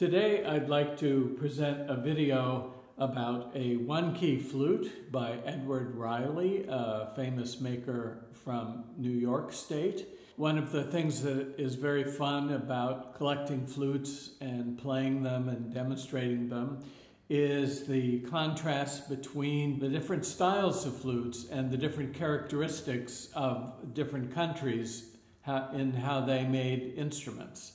Today I'd like to present a video about a one-key flute by Edward Riley, a famous maker from New York State. One of the things that is very fun about collecting flutes and playing them and demonstrating them is the contrast between the different styles of flutes and the different characteristics of different countries in how they made instruments.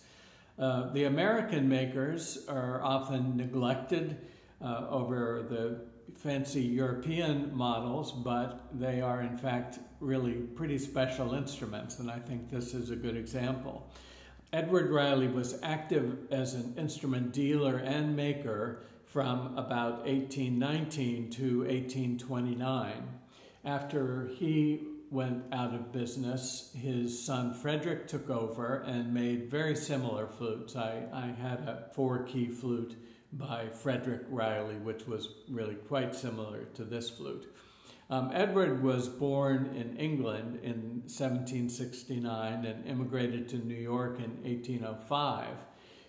Uh, the American makers are often neglected uh, over the fancy European models, but they are in fact really pretty special instruments, and I think this is a good example. Edward Riley was active as an instrument dealer and maker from about 1819 to 1829. After he went out of business, his son Frederick took over and made very similar flutes. I, I had a four key flute by Frederick Riley, which was really quite similar to this flute. Um, Edward was born in England in 1769 and immigrated to New York in 1805.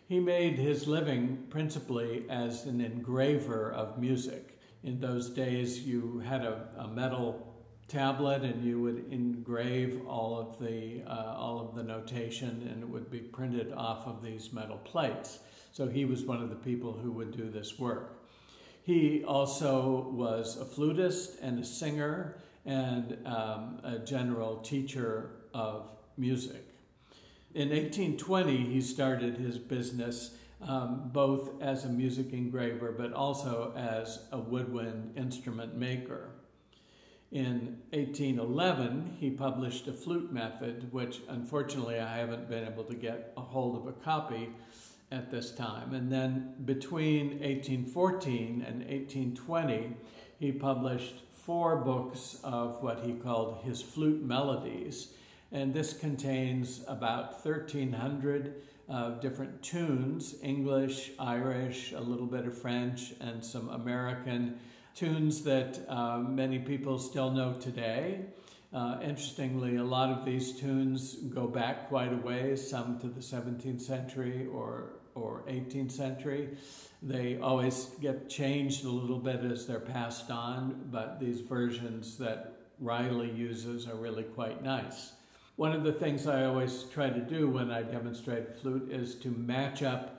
He made his living principally as an engraver of music. In those days, you had a, a metal tablet and you would engrave all of the uh, all of the notation and it would be printed off of these metal plates. So he was one of the people who would do this work. He also was a flutist and a singer and um, a general teacher of music. In 1820, he started his business um, both as a music engraver but also as a woodwind instrument maker. In 1811, he published a flute method, which unfortunately I haven't been able to get a hold of a copy at this time. And then between 1814 and 1820, he published four books of what he called his flute melodies. And this contains about 1,300 uh, different tunes English, Irish, a little bit of French, and some American tunes that uh, many people still know today. Uh, interestingly, a lot of these tunes go back quite a ways, some to the 17th century or, or 18th century. They always get changed a little bit as they're passed on, but these versions that Riley uses are really quite nice. One of the things I always try to do when I demonstrate flute is to match up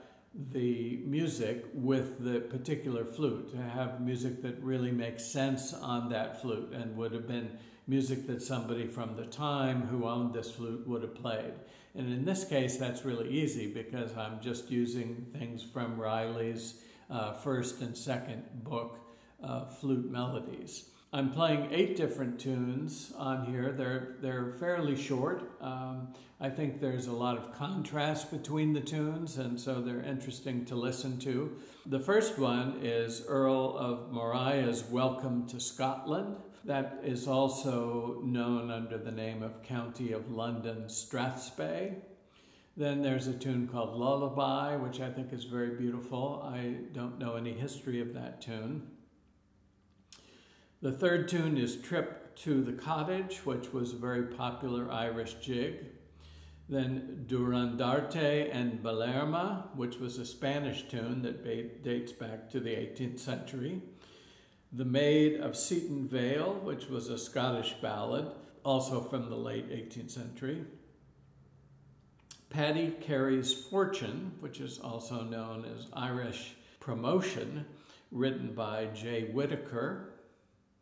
the music with the particular flute, to have music that really makes sense on that flute and would have been music that somebody from the time who owned this flute would have played. And in this case, that's really easy because I'm just using things from Riley's uh, first and second book, uh, Flute Melodies. I'm playing eight different tunes on here. They're, they're fairly short. Um, I think there's a lot of contrast between the tunes, and so they're interesting to listen to. The first one is Earl of Moira's Welcome to Scotland. That is also known under the name of County of London Strathspey. Then there's a tune called Lullaby, which I think is very beautiful. I don't know any history of that tune. The third tune is Trip to the Cottage, which was a very popular Irish jig. Then Durandarte and Belerma, which was a Spanish tune that dates back to the 18th century. The Maid of Seaton Vale, which was a Scottish ballad, also from the late 18th century. Paddy Carey's Fortune, which is also known as Irish Promotion, written by J. Whitaker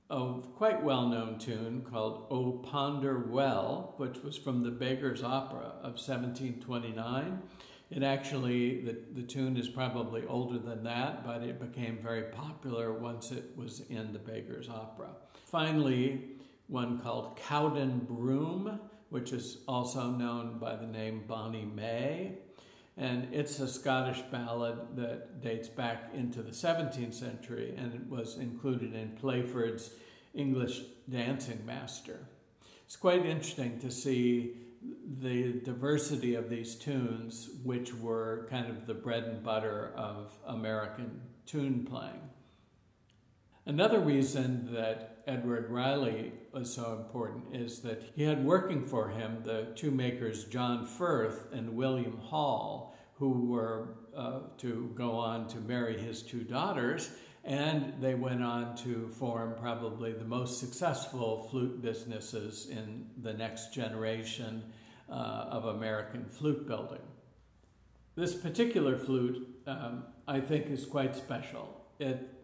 a quite well-known tune called O Ponder Well, which was from the Beggar's Opera of 1729. It actually, the, the tune is probably older than that, but it became very popular once it was in the Beggar's Opera. Finally, one called Cowden Broom, which is also known by the name Bonnie May. And it's a Scottish ballad that dates back into the 17th century and it was included in Playford's English Dancing Master. It's quite interesting to see the diversity of these tunes, which were kind of the bread and butter of American tune playing. Another reason that Edward Riley was so important is that he had working for him the two makers John Firth and William Hall, who were uh, to go on to marry his two daughters, and they went on to form probably the most successful flute businesses in the next generation uh, of American flute building. This particular flute, um, I think, is quite special. It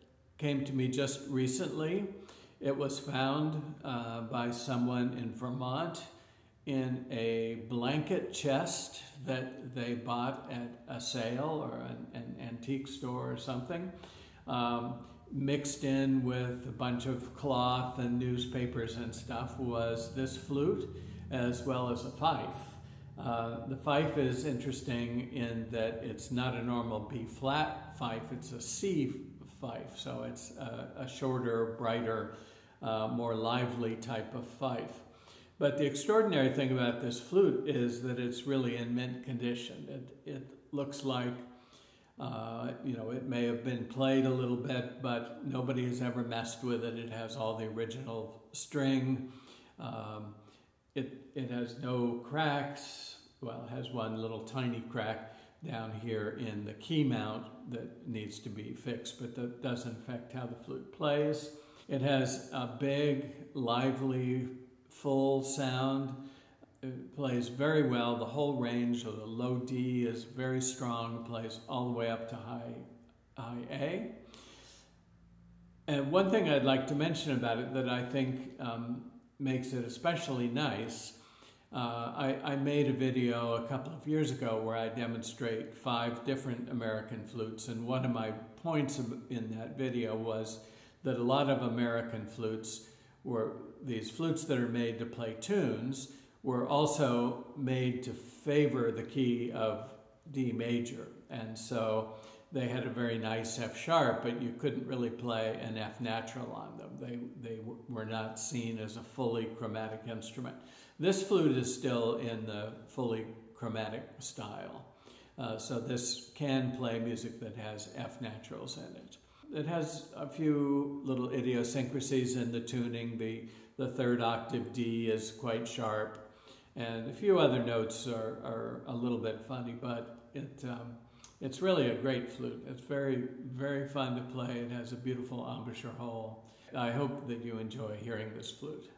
came to me just recently. It was found uh, by someone in Vermont in a blanket chest that they bought at a sale or an, an antique store or something, um, mixed in with a bunch of cloth and newspapers and stuff, was this flute as well as a fife. Uh, the fife is interesting in that it's not a normal B flat fife, it's a C fife, so it's a, a shorter, brighter, uh, more lively type of fife. But the extraordinary thing about this flute is that it's really in mint condition. It, it looks like, uh, you know, it may have been played a little bit, but nobody has ever messed with it. It has all the original string. Um, it, it has no cracks. Well, it has one little tiny crack down here in the key mount that needs to be fixed, but that doesn't affect how the flute plays. It has a big, lively, full sound. It plays very well. The whole range of the low D is very strong, It plays all the way up to high, high A. And one thing I'd like to mention about it that I think um, makes it especially nice, uh, I, I, made a video a couple of years ago where I demonstrate five different American flutes, and one of my points in that video was that a lot of American flutes were these flutes that are made to play tunes were also made to favor the key of D major. And so they had a very nice F sharp, but you couldn't really play an F natural on them. They, they were not seen as a fully chromatic instrument. This flute is still in the fully chromatic style. Uh, so this can play music that has F naturals in it. It has a few little idiosyncrasies in the tuning. The the third octave D is quite sharp, and a few other notes are, are a little bit funny, but it, um, it's really a great flute. It's very, very fun to play. It has a beautiful embouchure hole. I hope that you enjoy hearing this flute.